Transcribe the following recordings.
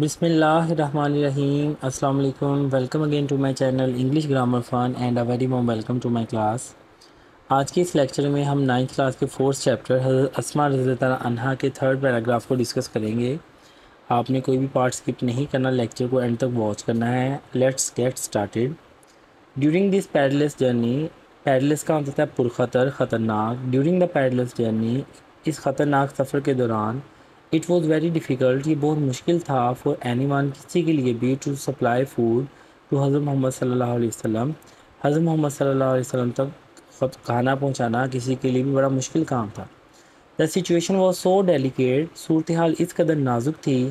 Assalamu alaikum. Welcome again to my channel, English Grammar Fun, and a very warm welcome to my class. आज के इस lecture में हम ninth class के fourth chapter असमा रज़ी अनहा के थर्ड पैराग्राफ को डिस्कस करेंगे। आपने कोई भी पार्ट स्किप नहीं करना लेक्चर को एंड तक वॉच करना है। Let's get started during this pathless journey pathless का मतलब है पुरखतर, ख़तरनाक। ड्यूरिंग द पैडलेस जर्नी इस ख़तरनाक सफ़र के दौरान इट वॉज़ वेरी डिफ़िकल्ट ये बहुत मुश्किल था फॉर एनी वन किसी के लिए भी टू सप्लाई फ़ूड टू हज़रत मोहम्मद सल्लल्लाहु अलैहि मोहम्मद वसल्लम तक खाना पहुँचाना किसी के लिए भी बड़ा मुश्किल काम था। The situation was so delicate सूरत हाल इस कदर नाजुक थी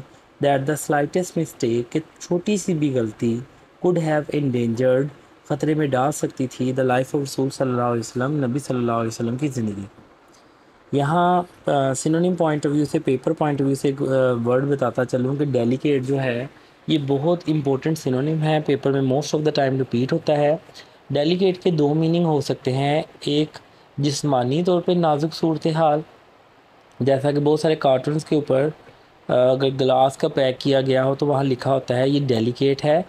दैट द स्लाइटेस्ट मिस्टेक कि छोटी सी भी गलती कुड हैव इंडेंजर्ड ख़तरे में डाल सकती थी द लाइफ ऑफ़ रसूल सल्लल्लाहु अलैहि वसल्लम, नबी सल्लल्लाहु अलैहि वसल्लम की ज़िंदगी। यहाँ सिनोनिम पॉइंट ऑफ़ व्यू से पेपर पॉइंट ऑफ़ व्यू से एक वर्ड बताता चलूँ कि डेलीकेट जो है, ये बहुत इंपॉर्टेंट सिनोनिम है। पेपर में most of the time repeat होता है। डेलीकेट के दो मीनिंग हो सकते हैं। एक, जिसमानी तौर पे नाजुक सूरत हाल, जैसा कि बहुत सारे कार्टून्स के ऊपर अगर गिलास का पैक किया गया हो तो वहाँ लिखा होता है, ये डेलीकेट है।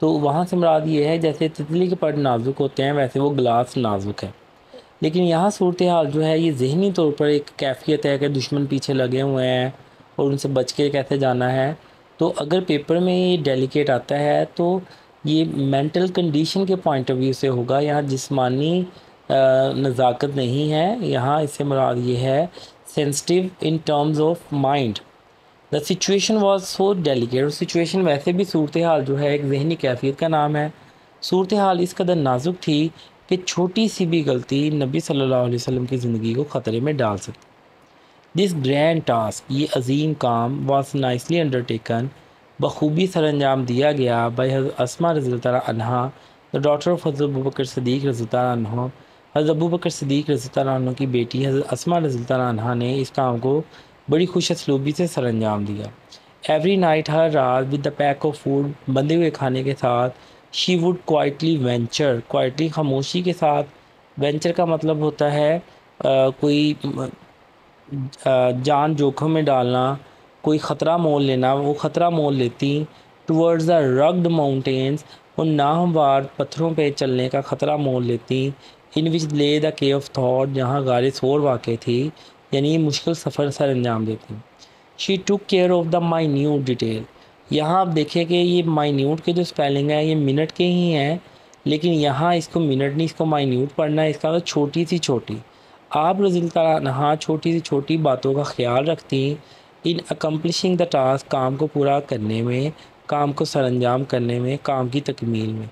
तो वहाँ से मुराद ये है, जैसे तितली के पट नाजुक होते हैं, वैसे वो गिलास नाजुक है। लेकिन यहाँ सूरत हाल जो है, ये जहनी तौर पर एक कैफियत है कि दुश्मन पीछे लगे हुए हैं और उनसे बच के कैसे जाना है। तो अगर पेपर में ये डेलिकेट आता है तो ये मेंटल कंडीशन के पॉइंट ऑफ़ व्यू से होगा। यहाँ जिसमानी नज़ाकत नहीं है। यहाँ इससे मुराद ये है sensitive in terms of mind the situation was so delicate और सिचुएशन वैसे भी सूरत हाल जो है, एक जहनी कैफियत का नाम है। सूरत हाल इस कदर नाजुक थी कि छोटी सी भी गलती नबी सल्लल्लाहु अलैहि वसल्लम की ज़िंदगी को ख़तरे में डाल सकती। दिस ग्रैंड टास्क ये अजीम काम वॉज़ नाइसली अंडरटेकन बखूबी सर अंजाम दिया गया बाई असमा रज़ी अनहा द डॉटर ऑफ़ हज़रत अबू बकर सदीक रज़ी हज़रत अबू बकर सदीक रज़ी की बेटी हज़रत असमा रज़ी अनहा ने इस काम को बड़ी खुश असलूबी से सर अंजाम दिया। एवरी नाइट हर रात with the pack of food बंधे हुए खाने के साथ she would quietly venture quietly खामोशी के साथ वेंचर का मतलब होता है आ, कोई आ, जान जोखम में डालना कोई ख़तरा मोल लेना वो ख़तरा मोल लेती टूवर्ड्स द रग्ड माउंटेन्स और नाहवार पत्थरों पे चलने का ख़तरा मोल लेती इन विच ले द के ऑफ़ थाट जहाँ गारे शोर वाक़ थी यानी मुश्किल सफ़र सर अंजाम देती। She took care of the minute detail यहाँ आप देखें कि ये माइन्यूट के जो स्पेलिंग है, ये मिनट के ही हैं, लेकिन यहाँ इसको मिनट नहीं, इसको माइन्यूट पढ़ना है, इसका मतलब छोटी सी छोटी। आप रजिल हाँ छोटी सी छोटी बातों का ख्याल रखती इन अकम्पलिशिंग द टास्क काम को पूरा करने में, काम को सर अंजाम करने में, काम की तकमील में।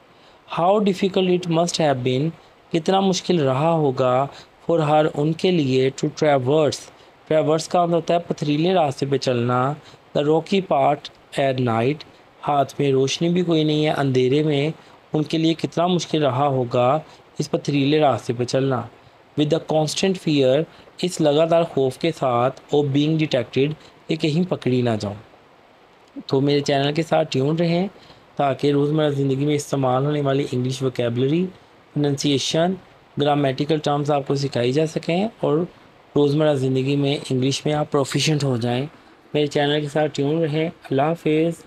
How difficult it must have been कितना मुश्किल रहा होगा फॉर हर उनके लिए टू ट्रेवर्स ट्रेवर्स का मतलब होता है पथरीले रास्ते पे चलना the rocky path at night हाथ में रोशनी भी कोई नहीं है, अंधेरे में उनके लिए कितना मुश्किल रहा होगा इस पथरीले रास्ते पर चलना। विद द कॉन्स्टेंट फियर इस लगातार खौफ के साथ और बींग डिटेक्टेड ये कहीं पकड़ी ना जाऊँ। तो मेरे चैनल के साथ ट्यून रहें, ताकि रोज़मर्रा ज़िंदगी में इस्तेमाल होने वाली English vocabulary pronunciation grammatical terms आपको सिखाई जा सकें और रोज़मर्रा ज़िंदगी में इंग्लिश में आप प्रोफिशेंट हो जाएँ। मेरे चैनल के साथ ट्यून रहें अल्लाह हाफिज़।